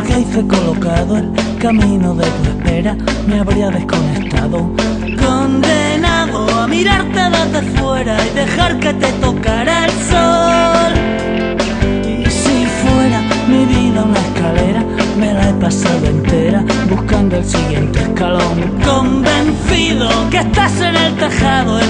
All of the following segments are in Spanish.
wifi colocado, el camino de tu espera me habría desconectado. Condenado a mirarte desde fuera y dejar que te tocara el sol. Y si fuera mi vida una escalera, me la he pasado entera buscando el siguiente escalón. Convencido que estás en el tejado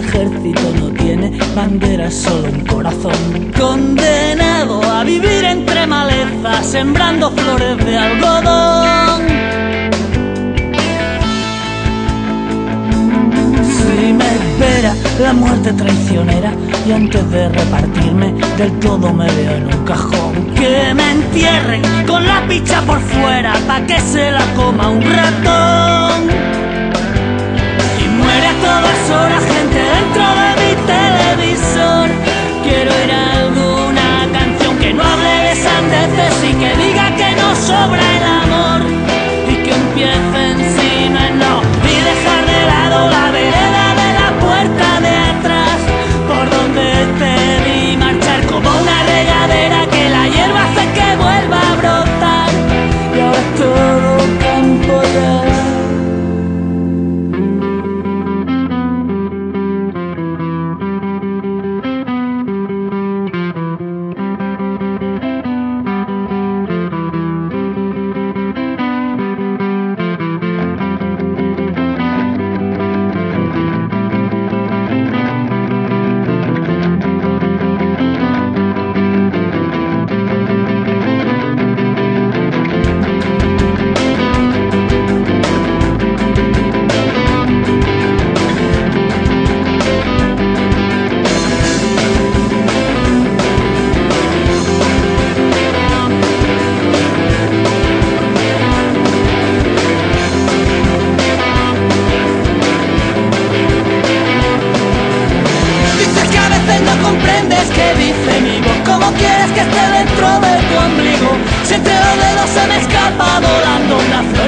ejército no tiene bandera, solo un corazón. Condenado a vivir entre malezas, sembrando flores de algodón. Si me espera la muerte traicionera y antes de repartirme del todo me veo en un cajón que me entierren con la picha por fuera pa' que se la coma un ratón y muere a todas horas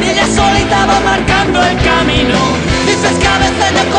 Y ella solita va marcando el camino. Dices que a veces no